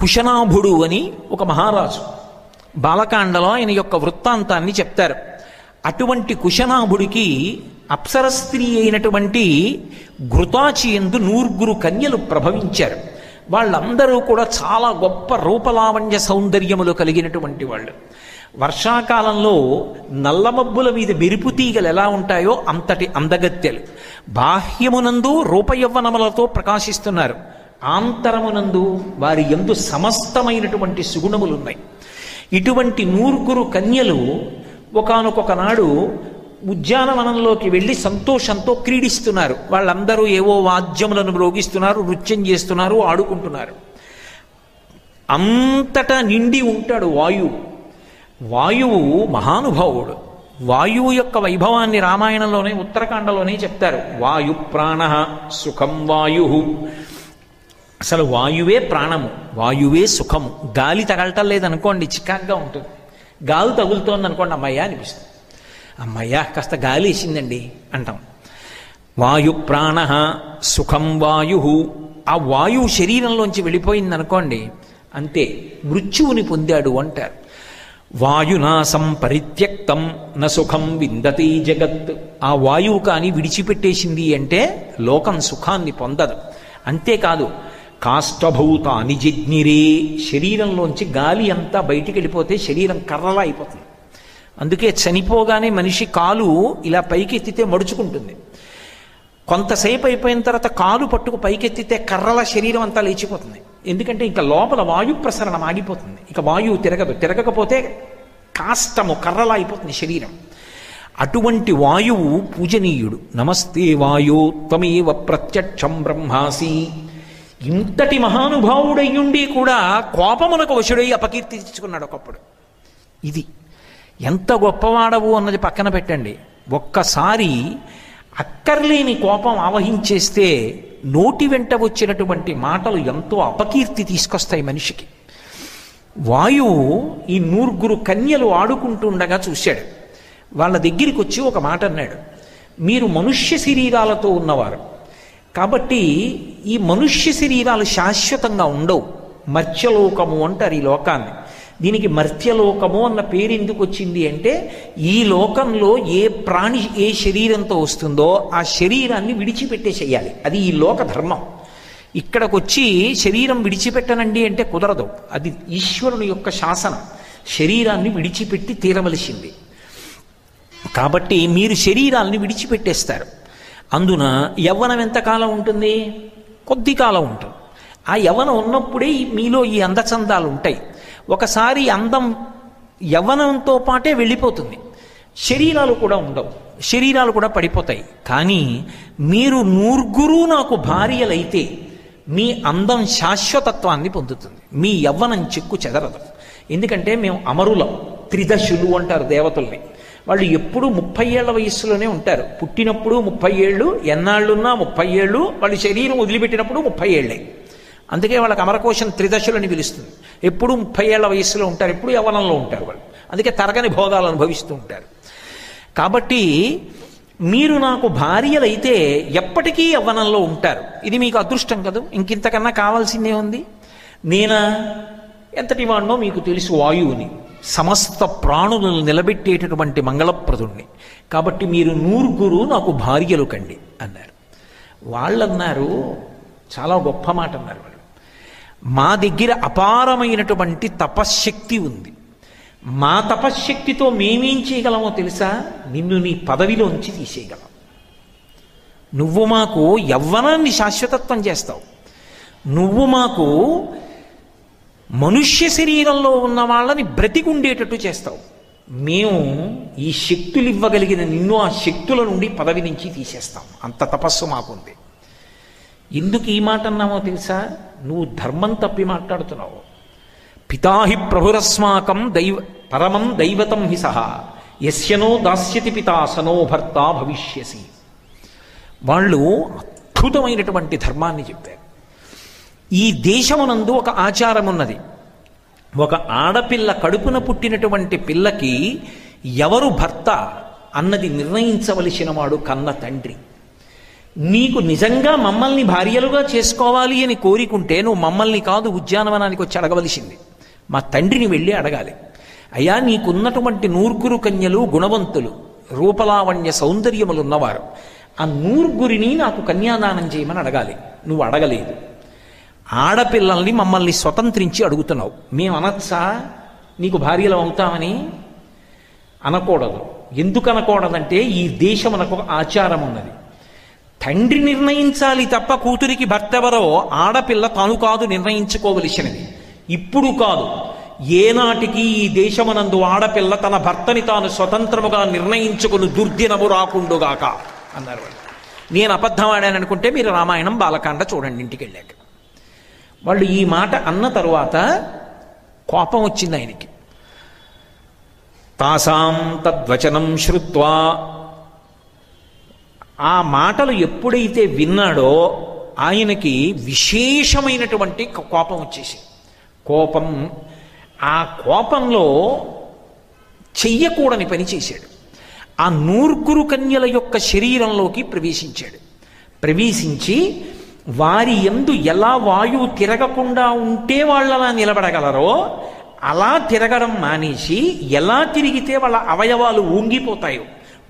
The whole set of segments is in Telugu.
కుశనాభుడు అని ఒక మహారాజు. బాలకాండలో ఆయన యొక్క వృత్తాంతాన్ని చెప్తారు. అటువంటి కుశనాభుడికి అప్సరస్త్రీ అయినటువంటి ఘృతాచి ఎందు నూర్గురు కన్యలు ప్రభవించారు. వాళ్ళందరూ కూడా చాలా గొప్ప రూపలావణ్య సౌందర్యములు కలిగినటువంటి వాళ్ళు. వర్షాకాలంలో నల్లమబ్బుల మీద మెరుపు తీగలు ఎలా ఉంటాయో అంతటి అందగత్తెలు. బాహ్యమునందు రూపయవ్వనములతో ప్రకాశిస్తున్నారు. ఆంతరమునందు వారి ఎందు సమస్తమైనటువంటి సుగుణములు ఉన్నాయి ఇటువంటి నూర్గురు కన్యలు ఒకనొకొకనాడు ఉద్యానవనంలోకి వెళ్ళి సంతోషంతో క్రీడిస్తున్నారు. వాళ్ళందరూ ఏవో వాద్యములను మ్రోగిస్తున్నారు నృత్యం చేస్తున్నారు ఆడుకుంటున్నారు. అంతటా నిండి ఉంటాడు వాయువు వాయువు మహానుభావుడు. వాయువు యొక్క వైభవాన్ని రామాయణంలోనే ఉత్తరాఖండలోనే చెప్తారు. వాయు ప్రాణ సుఖం వాయు. అసలు వాయువే ప్రాణము వాయువే సుఖము. గాలి తగలటం లేదనుకోండి చికాగ్గా ఉంటుంది. గాలి తగులుతోంది అనుకోండి అమ్మయ్య అనిపిస్తుంది. అమ్మయ్యా కాస్త గాలి వేసిందండి అంటాం. వాయు ప్రాణ సుఖం వాయు ఆ వాయువు శరీరంలోంచి వెళ్ళిపోయింది అనుకోండి అంతే మృత్యువుని పొందాడు అంటారు. వాయునాశం పరిత్యక్తం న సుఖం విందతి జగత్. ఆ వాయువు కానీ విడిచిపెట్టేసింది అంటే లోకం సుఖాన్ని పొందదు. అంతేకాదు కాష్టభూతాని జిజ్ఞిరే. శరీరంలోంచి గాలి అంతా బయటికి వెళ్ళిపోతే శరీరం కర్రలా అయిపోతుంది. అందుకే చనిపోగానే మనిషి కాలు ఇలా పైకెత్తితే మడుచుకుంటుంది. కొంతసేపు అయిపోయిన తర్వాత కాలు పట్టుకు పైకెత్తితే కర్రల శరీరం అంతా లేచిపోతుంది. ఎందుకంటే ఇంకా లోపల వాయు ప్రసరణం ఆగిపోతుంది. ఇక వాయువు తిరగదు. తిరగకపోతే కాష్టము కర్రలా అయిపోతుంది శరీరం. అటువంటి వాయువు పూజనీయుడు. నమస్తే వాయో త్వమేవ ప్రత్యక్షం బ్రహ్మాసి. ఇంతటి మహానుభావుడయ్యుండి కూడా కోపమునకు వశుడై అపకీర్తి తెచ్చుకున్నాడు ఒకప్పుడు. ఇది ఎంత గొప్పవాడవు అన్నది పక్కన పెట్టండి. ఒక్కసారి అక్కర్లేని కోపం ఆవహించేస్తే నోటి వెంట వచ్చినటువంటి మాటలు ఎంతో అపకీర్తి తీసుకొస్తాయి మనిషికి. వాయువు ఈ నూరుగురు కన్యలు ఆడుకుంటుండగా చూశాడు. వాళ్ళ దగ్గరికి వచ్చి ఒక మాట అన్నాడు మీరు మనుష్య శరీరాలతో ఉన్నవారు. కాబట్టి ఈ మనుష్య శరీరాలు శాశ్వతంగా ఉండవు. మర్త్యలోకము అంటారు ఈ లోకాన్ని. దీనికి మర్త్యలోకము అన్న పేరు ఎందుకు వచ్చింది అంటే ఈ లోకంలో ఏ ప్రాణి ఏ శరీరంతో వస్తుందో ఆ శరీరాన్ని విడిచిపెట్టేసేయాలి అది ఈ లోక ధర్మం. ఇక్కడికి వచ్చి శరీరం విడిచిపెట్టనండి అంటే కుదరదు. అది ఈశ్వరుని యొక్క శాసనం. శరీరాన్ని విడిచిపెట్టి తీరవలసింది. కాబట్టి మీరు శరీరాల్ని విడిచిపెట్టేస్తారు. అందున యవ్వనం ఎంతకాలం ఉంటుంది? కొద్ది కాలం ఉంటుంది. ఆ యవ్వనం ఉన్నప్పుడే మీలో ఈ అందచందాలు ఉంటాయి. ఒకసారి అందం యవ్వనంతో పాటే వెళ్ళిపోతుంది. శరీరాలు కూడా ఉండవు. శరీరాలు కూడా పడిపోతాయి. కానీ మీరు నూర్గురు నాకు భార్యలైతే మీ అందం శాశ్వతత్వాన్ని పొందుతుంది. మీ యవ్వనం చెక్కు చెదరదు. ఎందుకంటే మేము అమరులం. త్రిదశులు అంటారు దేవతల్ని. వాళ్ళు ఎప్పుడూ ముప్పై ఏళ్ళ వయస్సులోనే ఉంటారు. పుట్టినప్పుడు ముప్పై ఏళ్ళు ఎన్నాళ్ళున్నా ముప్పై ఏళ్ళు వాళ్ళ శరీరం వదిలిపెట్టినప్పుడు ముప్పై ఏళ్ళే. అందుకే వాళ్ళకి అమరకోశం త్రిదశలని పిలుస్తుంది. ఎప్పుడు ముప్పై ఏళ్ళ వయస్సులో ఉంటారు ఎప్పుడు యవనంలో ఉంటారు వాళ్ళు. అందుకే తరగని భోగాలు అనుభవిస్తూ ఉంటారు. కాబట్టి మీరు నాకు భార్యలైతే ఎప్పటికీ యవ్వనంలో ఉంటారు. ఇది మీకు అదృష్టం కదా? ఇంకింతకన్నా కావాల్సిందే ఉంది నేనా? ఎంతటి వాడినో మీకు తెలుసు వాయువుని. సమస్త ప్రాణులను నిలబెట్టేటటువంటి మంగళప్రదుణ్ణి. కాబట్టి మీరు నూరుగురు నాకు భార్యలు కండి అన్నారు. వాళ్ళన్నారు చాలా గొప్ప మాట అన్నారు వాళ్ళు. మా దగ్గర అపారమైనటువంటి తపశ్శక్తి ఉంది. మా తపశ్శక్తితో మేమేం చేయగలమో తెలుసా? నిన్ను నీ పదవిలోంచి తీసేయగలం. నువ్వు మాకు యవ్వనాన్ని శాశ్వతత్వం చేస్తావు. నువ్వు మాకు మనుష్య శరీరంలో ఉన్న వాళ్ళని బ్రతికుండేటట్టు చేస్తావు. మేము ఈ శక్తులు ఇవ్వగలిగిన నిన్ను ఆ శక్తుల నుండి పదవి నుంచి తీసేస్తాం. అంత తపస్సు మాకుంది. ఎందుకు ఈ మాట అన్నామో తెలుసా? నువ్వు ధర్మం తప్పి మాట్లాడుతున్నావు. పితాహి ప్రభురస్మాకం దైవ పరమం దైవతం హి సహా. యస్యనో దాస్యతి పితా సనో భర్త భవిష్యసి. వాళ్ళు అద్భుతమైనటువంటి ధర్మాన్ని చెప్పారు. ఈ దేశమునందు ఒక ఆచారం ఉన్నది ఒక ఆడపిల్ల కడుపున పుట్టినటువంటి పిల్లకి ఎవరు భర్త అన్నది నిర్ణయించవలసిన వాడు కన్న తండ్రి. నీకు నిజంగా మమ్మల్ని భార్యలుగా చేసుకోవాలి అని కోరికుంటే నువ్వు మమ్మల్ని కాదు ఉద్యానవనానికి వచ్చి అడగవలసింది. మా తండ్రిని వెళ్ళి అడగాలి. అయ్యా నీకున్నటువంటి నూర్గురు కన్యలు గుణవంతులు రూపలావణ్య సౌందర్యములు ఉన్నవారు ఆ నూర్గురిని నాకు కన్యాదానం చేయమని అడగాలి. నువ్వు అడగలేదు. ఆడపిల్లల్ని మమ్మల్ని స్వతంత్రించి అడుగుతున్నావు. మేము అనొచ్చా? నీకు భార్యలు అవుతామని? అనకూడదు. ఎందుకు అనకూడదంటే ఈ దేశం మనకు ఒక ఆచారం ఉన్నది. తండ్రి నిర్ణయించాలి తప్ప కూతురికి భర్తెవరో ఆడపిల్ల తాను కాదు నిర్ణయించుకోవలసినది. ఇప్పుడు కాదు. ఏనాటికి ఈ దేశమునందు ఆడపిల్ల తన భర్తని తాను స్వతంత్రముగా నిర్ణయించుకుని దుర్దినము రాకుండుగాక అన్నారు వాళ్ళు. నేను అబద్ధం ఆడాననుకుంటే మీరు రామాయణం బాలకాండ చూడండి ఇంటికి వెళ్ళాక వాళ్ళు ఈ మాట అన్న తరువాత కోపం వచ్చింది ఆయనకి. తాసాం తద్వచనం శ్రుత్వా. ఆ మాటలు ఎప్పుడైతే విన్నాడో ఆయనకి విశేషమైనటువంటి కోపం వచ్చేసి కోపం ఆ కోపంలో చెయ్యకూడని పని చేశాడు. ఆ నూర్గురు కన్యల యొక్క శరీరంలోకి ప్రవేశించాడు. ప్రవేశించి వారి ఎందు ఎలా వాయువు తిరగకుండా ఉంటే వాళ్ళు అలా నిలబడగలరో అలా తిరగడం మానేసి ఎలా తిరిగితే వాళ్ళ అవయవాలు ఊంగిపోతాయో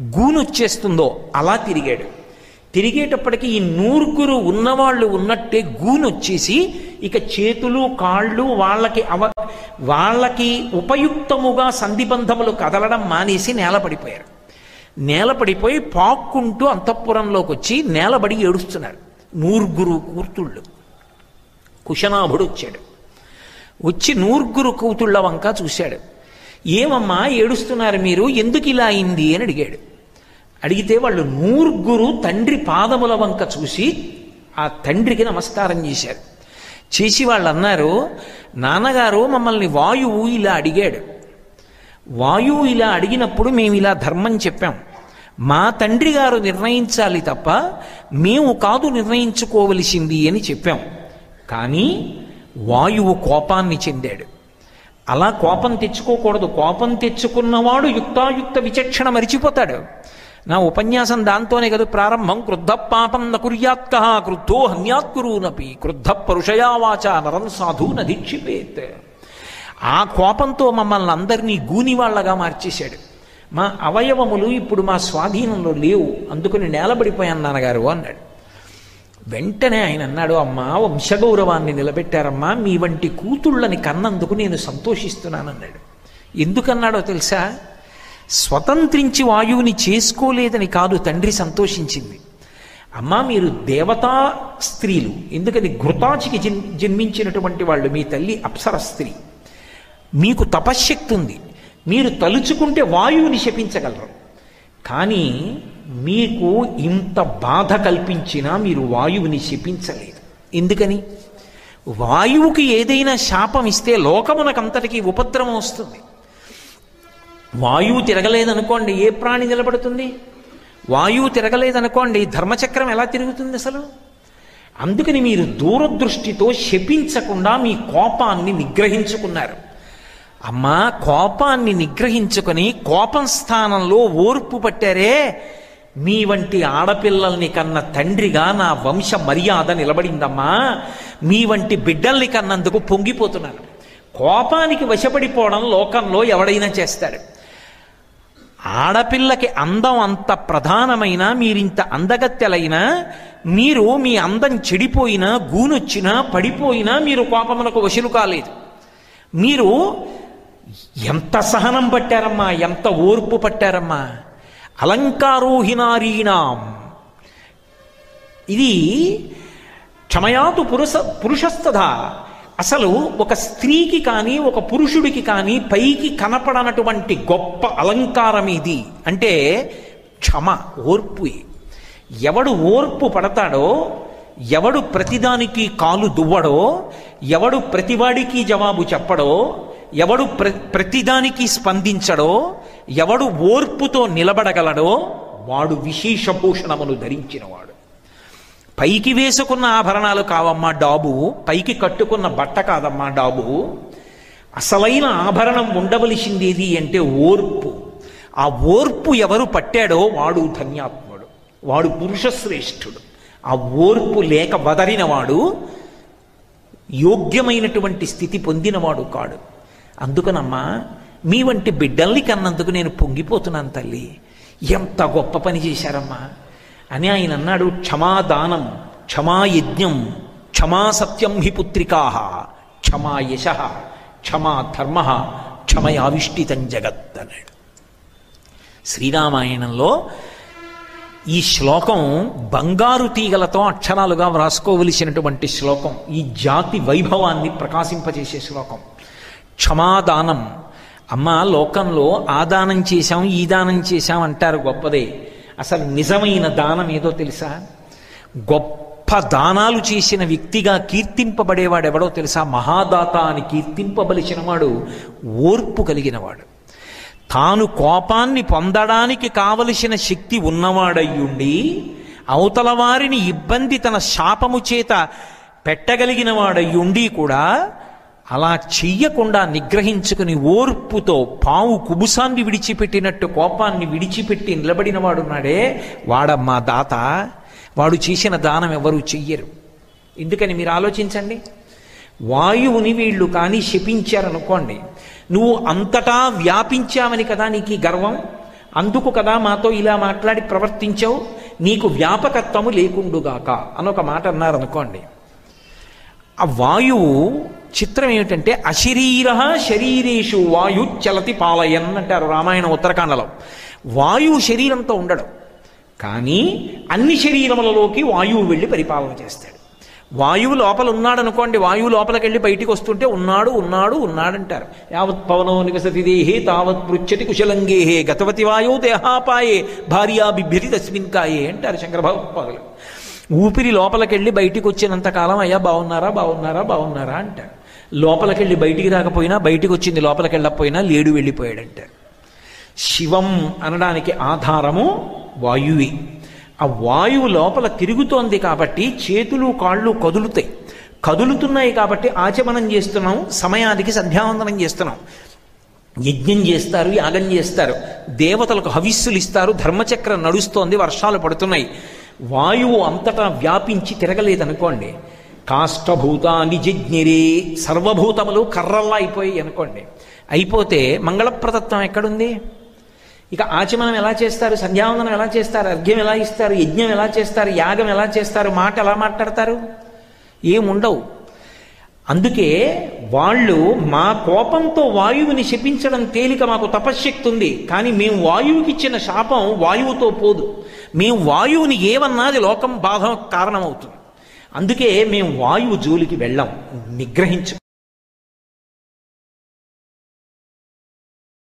గూనొచ్చేస్తుందో అలా తిరిగాడు. తిరిగేటప్పటికి ఈ నూరుగురు ఉన్నవాళ్ళు ఉన్నట్టే గూనొచ్చేసి ఇక చేతులు కాళ్ళు వాళ్ళకి అవ వాళ్ళకి ఉపయుక్తముగా సంధిబంధములు కదలడం మానేసి నేలపడిపోయారు. నేలపడిపోయి పాక్కుంటూ అంతఃపురంలోకి వచ్చి నేలబడి ఏడుస్తున్నారు నూరుగురు కూతుళ్ళు. కుశనాభుడు వచ్చాడు. వచ్చి నూర్గురు కూతుళ్ళ వంక చూశాడు. ఏమమ్మా ఏడుస్తున్నారు మీరు? ఎందుకు ఇలా అయింది అని అడిగాడు. అడిగితే వాళ్ళు నూరుగురు తండ్రి పాదముల వంక చూసి ఆ తండ్రికి నమస్కారం చేశారు. చేసి వాళ్ళు అన్నారు నాన్నగారు మమ్మల్ని వాయువు ఇలా అడిగాడు. వాయువు ఇలా అడిగినప్పుడు మేము ఇలా ధర్మం చెప్పాం. మా తండ్రి గారు నిర్ణయించాలి తప్ప మేము కాదు నిర్ణయించుకోవలసింది అని చెప్పాం. కానీ వాయువు కోపాన్ని చెందాడు. అలా కోపం తెచ్చుకోకూడదు. కోపం తెచ్చుకున్నవాడు యుక్తాయుక్త విచక్షణ మరిచిపోతాడు. నా ఉపన్యాసం దాంతోనే కదా ప్రారంభం. క్రుద్ధ పాపం నకుర్యాత్క క్రుద్ధో హన్యాత్కురూనపి క్రుద్ధ పరుషయావాచ నరం సాధు నదీక్షిపేత్. ఆ కోపంతో మమ్మల్ని అందరినీ గూనివాళ్ళగా మార్చేశాడు. మా అవయవములు ఇప్పుడు మా స్వాధీనంలో లేవు. అందుకని నేలబడిపోయాను నాన్నగారు అన్నాడు. వెంటనే ఆయన అన్నాడు అమ్మా వంశగౌరవాన్ని నిలబెట్టారమ్మా మీ వంటి కూతుళ్ళని కన్నందుకు నేను సంతోషిస్తున్నానన్నాడు. ఎందుకన్నాడో తెలుసా? స్వతంత్రించి వాయువుని చేసుకోలేదని కాదు తండ్రి సంతోషించింది. అమ్మా మీరు దేవతా స్త్రీలు. ఎందుకని ఘృతాచికి జన్ జన్మించినటువంటి వాళ్ళు మీ తల్లి అప్సర స్త్రీ మీకు తపశ్శక్తి ఉంది. మీరు తలుచుకుంటే వాయువుని శపించగలరు. కానీ మీకు ఇంత బాధ కల్పించినా మీరు వాయువుని శపించలేదు. ఎందుకని? వాయువుకి ఏదైనా శాపం ఇస్తే లోకమునకంతటికీ ఉపద్రవం వస్తుంది. వాయువు తిరగలేదనుకోండి ఏ ప్రాణి నిలబడుతుంది? వాయువు తిరగలేదనుకోండి ధర్మచక్రం ఎలా తిరుగుతుంది అసలు? అందుకని మీరు దూరదృష్టితో శపించకుండా మీ కోపాన్ని నిగ్రహించుకున్నారు. అమ్మా కోపాన్ని నిగ్రహించుకొని కోపం స్థానంలో ఓర్పు పట్టారే. మీ వంటి ఆడపిల్లల్ని కన్న తండ్రిగా నా వంశ మర్యాద నిలబడిందమ్మా. మీ వంటి బిడ్డల్ని కన్నందుకు పొంగిపోతున్నాను కోపానికి వశపడిపోవడం లోకంలో ఎవడైనా చేస్తాడు ఆడపిల్లకి అందం అంత ప్రధానమైన మీరింత అందగత్తెలైనా మీరు మీ అందం చెడిపోయినా గూనొచ్చినా పడిపోయినా మీరు కోపమునకు వశులు కాలేదు. మీరు ఎంత సహనం పట్టారమ్మా ఎంత ఓర్పు పట్టారమ్మా. అలంకారోహినారీణాం ఇది క్షమయాతు పురుష పురుషస్తథ అసలు ఒక స్త్రీకి కానీ ఒక పురుషుడికి కానీ పైకి కనపడనటువంటి గొప్ప అలంకారం ఇది. అంటే క్షమ ఓర్పు. ఎవడు ఓర్పు పడతాడో ఎవడు ప్రతిదానికి కాలు దువ్వడో ఎవడు ప్రతివాడికి జవాబు చెప్పడో ఎవడు ప్ర ప్రతిదానికి స్పందించడో ఎవడు ఓర్పుతో నిలబడగలడో వాడు విశేష భూషణమును ధరించినవాడు. పైకి వేసుకున్న ఆభరణాలు కావమ్మా డాబు పైకి కట్టుకున్న బట్ట కాదమ్మా డాబు. అసలైన ఆభరణం ఉండవలసింది ఏది అంటే ఓర్పు. ఆ ఓర్పు ఎవరు పట్టాడో వాడు ధన్యాత్ముడు వాడు పురుషశ్రేష్ఠుడు. ఆ ఓర్పు లేక వదరినవాడు యోగ్యమైనటువంటి స్థితి పొందినవాడు కాడు. అందుకనమ్మా మీ వంటి బిడ్డల్ని కన్నందుకు నేను పొంగిపోతున్నాను తల్లి. ఎంత గొప్ప పని చేశారమ్మా. అని ఆయన అన్నాడు క్షమాదానం క్షమాయజ్ఞం క్షమా సత్యం హి పుత్రికా క్షమా యశ క్షమా ధర్మ క్షమయావిష్టితం జగత్ అన్నాడు. శ్రీరామాయణంలో ఈ శ్లోకం బంగారు తీగలతో అక్షరాలుగా వ్రాసుకోవలసినటువంటి శ్లోకం ఈ జాతి వైభవాన్ని ప్రకాశింపజేసే శ్లోకం. క్షమాదానం. అమ్మ లోకంలో ఆ దానం చేశాం ఈ దానం చేశాం అంటారు గొప్పదే. అసలు నిజమైన దానం ఏదో తెలుసా? గొప్ప దానాలు చేసిన వ్యక్తిగా కీర్తింపబడేవాడు ఎవడో తెలుసా? మహాదాత అని కీర్తింపబలిచిన వాడు ఓర్పు కలిగినవాడు. తాను కోపాన్ని పొందడానికి కావలసిన శక్తి ఉన్నవాడయ్యుండి అవతల వారిని ఇబ్బంది తన శాపము చేత పెట్టగలిగిన వాడయ్యుండి కూడా అలా చెయ్యకుండా నిగ్రహించుకుని ఓర్పుతో పావు కుబుసాన్ని విడిచిపెట్టినట్టు కోపాన్ని విడిచిపెట్టి నిలబడిన వాడున్నాడే వాడమ్మా దాత వాడు చేసిన దానం ఎవరు చెయ్యరు. ఎందుకని మీరు ఆలోచించండి? వాయువుని వీళ్ళు కానీ శపించారనుకోండి నువ్వు అంతటా వ్యాపించావని కదా నీకు గర్వం? అందుకు కదా మాతో ఇలా మాట్లాడి ప్రవర్తించావు? నీకు వ్యాపకత్వము లేకుండుగాక అని ఒక మాట అన్నారనుకోండి. ఆ వాయువు చిత్రం ఏమిటంటే అశరీర శరీరేషు వాయు చలతి పాలయన్ అంటారు రామాయణ ఉత్తరకాండలో. వాయువు శరీరంతో ఉండడు. కానీ అన్ని శరీరములలోకి వాయువు వెళ్ళి పరిపాలన చేస్తాడు. వాయువు లోపల ఉన్నాడనుకోండి వాయువు లోపలికి వెళ్ళి బయటికి వస్తుంటే ఉన్నాడు ఉన్నాడు ఉన్నాడంటారు. యావత్ పవనో నివసతి దేహే తావత్ పృచ్చతి కుశలంగేహే గతవతి వాయువు దేహాపాయే భార్యా బిభ్యతి తస్మిన్ కాయే అంటారు శంకరభాగలు ఊపిరి లోపలికెళ్ళి బయటికి వచ్చినంతకాలం అయ్యా బాగున్నారా బాగున్నారా బాగున్నారా అంటారు లోపలికెళ్ళి బయటికి రాకపోయినా బయటికి వచ్చింది లోపలికి వెళ్ళకపోయినా లేడు వెళ్ళిపోయాడంటారు శివం అనడానికి ఆధారము వాయువే. ఆ వాయువు లోపల తిరుగుతోంది కాబట్టి చేతులు కాళ్ళు కదులుతాయి. కదులుతున్నాయి కాబట్టి ఆచమనం చేస్తున్నాం సమయానికి సంధ్యావందనం చేస్తున్నాం. యజ్ఞం చేస్తారు యాగం చేస్తారు. దేవతలకు హవిస్సులు ఇస్తారు ధర్మచక్రం నడుస్తోంది వర్షాలు పడుతున్నాయి. వాయువు అంతటా వ్యాపించి తిరగలేదనుకోండి కాష్టభూతాన్ని జిజ్ఞిరి సర్వభూతములు కర్రల్లా అయిపోయి అనుకోండి. అయిపోతే మంగళప్రదత్వం ఎక్కడుంది? ఇక ఆచమనం ఎలా చేస్తారు? సంధ్యావందనం ఎలా చేస్తారు? అర్ఘ్యం ఎలా ఇస్తారు? యజ్ఞం ఎలా చేస్తారు? యాగం ఎలా చేస్తారు? మాట ఎలా మాట్లాడతారు? ఏముండవు. అందుకే వాళ్ళు మా కోపంతో వాయువుని శపించడం తేలిక మాకు తపశ్శక్తి ఉంది కానీ మేము వాయువుకి ఇచ్చిన శాపం వాయువుతో పోదు. మేము వాయువుని ఏమన్నది లోకం బాధ కారణమవుతుంది. అందుకే మేము వాయువు జోలికి వెళ్ళాం. నిగ్రహించుకుంటాం